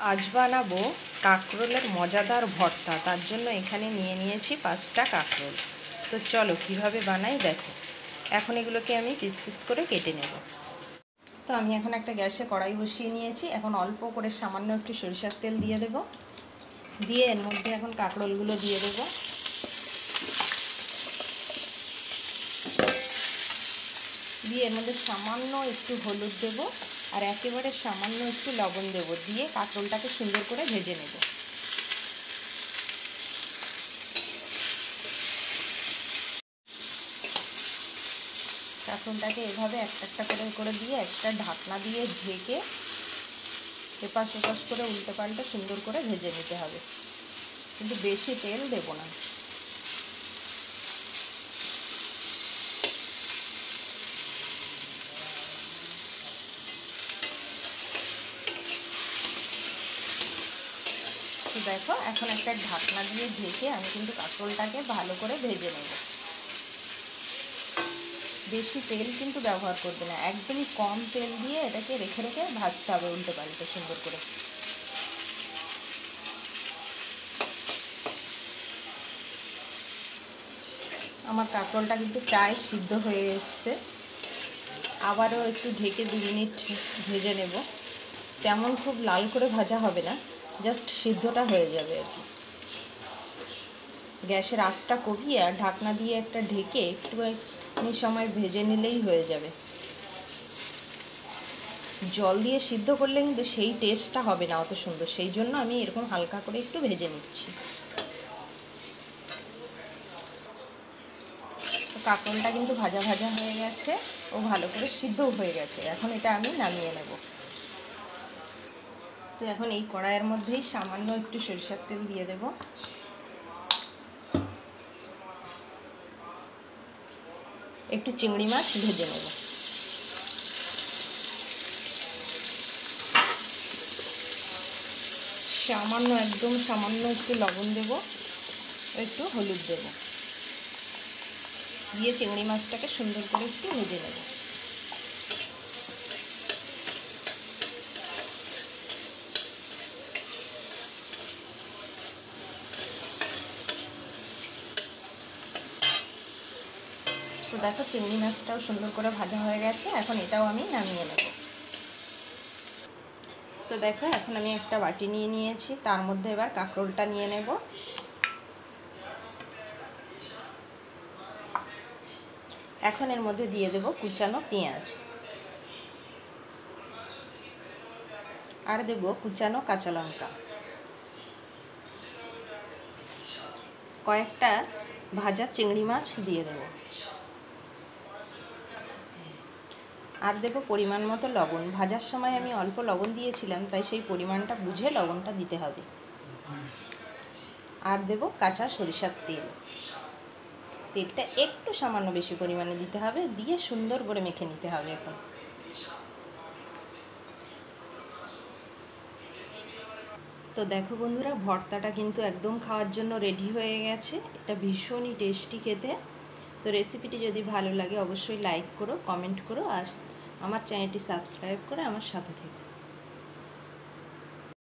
আজ বানাবো কাঁকরোলের মজাদার ভর্তা। তার জন্য এখানে নিয়ে নিয়েছি পাঁচটা কাঁকরোল। তো চলো কীভাবে বানাই দেখো। এখন এগুলোকে আমি পিস পিস করে কেটে নেব। তো আমি এখন একটা গ্যাসে কড়াই বসিয়ে নিয়েছি। এখন অল্প করে সামান্য একটু সরিষার তেল দিয়ে দেব। দিয়ে এর মধ্যে এখন কাঁকরোলগুলো দিয়ে দেবো। দিয়ে এর মধ্যে সামান্য একটু হলুদ দেব। আর একেবারে সামান্য একটু লবণ দেব। দিয়ে কাঁকরোলটাকে সুন্দর করে ভেজে নেব। কাঁকরোলটাকে এভাবে একটা একটা করে করে দিয়ে একটা ঢাকনা দিয়ে ঢেকে এপাশ ওপাশ করে উল্টে পাল্টে সুন্দর করে ভেজে নিতে হবে। কিন্তু বেশি তেল দেবো না। দেখো, এখন একটা ঢাকনা দিয়ে ঢেকে আমি কিন্তু কাঁকরোলটাকে ভালো করে ভেজে নেব। বেশি তেল কিন্তু ব্যবহার করবে না, একদমই কম তেল দিয়ে এটাকে রেখে রেখে ভাজতে হবে উল্টে পাল্টে সুন্দর করে। আমার কাঁকরোলটা কিন্তু প্রায় সিদ্ধ হয়ে এসছে। আবারও একটু ঢেকে দু মিনিট ভেজে নেব। তেমন খুব লাল করে ভাজা হবে না। জাস্ট সিদ্ধটা হয়ে যাবে আর কি। গ্যাসের আঁচটা কমিয়ে আর ঢাকনা দিয়ে একটা ঢেকে একটু সময় ভেজে নিলেই হয়ে যাবে। জল দিয়ে সিদ্ধ করলে কিন্তু সেই টেস্টটা হবে না অত সুন্দর। সেই জন্য আমি এরকম হালকা করে একটু ভেজে নিচ্ছি। কাঁকরোলটা কিন্তু ভাজা ভাজা হয়ে গেছে। ও ভালো করে সিদ্ধও হয়ে গেছে। এখন এটা আমি নামিয়ে নেব। তো এখন এই কড়াইয়ের মধ্যেই সামান্য একটু সরিষার তেল দিয়ে দেব। একটু চিংড়ি মাছ ভেজে নেব। সামান্য, একদম সামান্য একটু লবণ দেব, একটু হলুদ দেব। দিয়ে চিংড়ি মাছটাকে সুন্দর করে একটু ভেজে নেব। তো দেখো চিংড়ি মাছটাও সুন্দর করে ভাজা হয়ে গেছে, এখন এটাও আমি নামিয়ে নেব। তো দেখো, এখন আমি একটা বাটি নিয়ে নিয়েছি, তার মধ্যে এবার কাঁকরোলটা নিয়ে নেব। এখন এর মধ্যে দিয়ে দেব কুচানো পেঁয়াজ। আর দেব কুচানো কাঁচা লঙ্কা। কয়েকটা ভাজা চিংড়ি মাছ দিয়ে দেব। আর দেব পরিমাণ মতো লবণ। ভাজার সময় আমি অল্প লবণ দিয়েছিলাম, তাই সেই পরিমাণটা বুঝে লবণটা দিতে হবে। আর দেব কাঁচা সরিষার তেল। তেলটা একটু সামান্য বেশি পরিমাণে দিতে হবে, দিয়ে সুন্দর করে মেখে নিতে হবে এখন। তো দেখো বন্ধুরা, ভর্তাটা কিন্তু একদম খাওয়ার জন্য রেডি হয়ে গেছে। এটা ভীষণই টেস্টি খেতে। তো রেসিপিটি যদি ভালো লাগে, অবশ্যই লাইক করো কমেন্ট করো, আর আমার চ্যানেলটি সাবস্ক্রাইব করে আমার সাথে থেকো